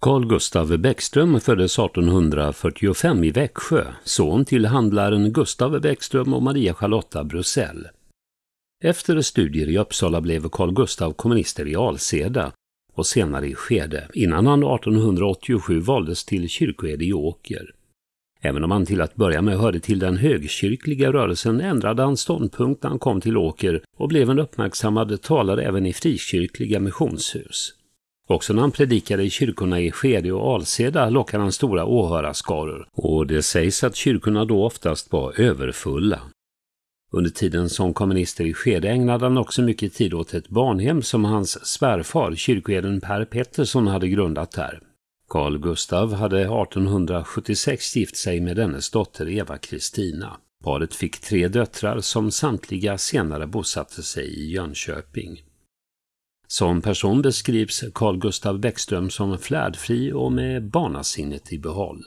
Carl Gustav Bäckström föddes 1845 i Växjö, son till handlaren Gustav Bäckström och Maria Charlotta Brussell. Efter studier i Uppsala blev Carl Gustav kommunister i Alseda och senare i Skede, innan han 1887 valdes till kyrkoherde i Åker. Även om han till att börja med hörde till den högkyrkliga rörelsen ändrade han ståndpunkt när han kom till Åker och blev en uppmärksammad talare även i frikyrkliga missionshus. Också när han predikade i kyrkorna i Skede och Alseda lockade han stora åhörarskaror och det sägs att kyrkorna då oftast var överfulla. Under tiden som kommunister i Skede ägnade han också mycket tid åt ett barnhem som hans svärfar, kyrkoherden Per Pettersson, hade grundat där. Carl Gustav hade 1876 gift sig med dennes dotter Eva Kristina. Paret fick tre döttrar som samtliga senare bosatte sig i Jönköping. Som person beskrivs Carl Gustav Bäckström som flärdfri och med barnasinnet i behåll.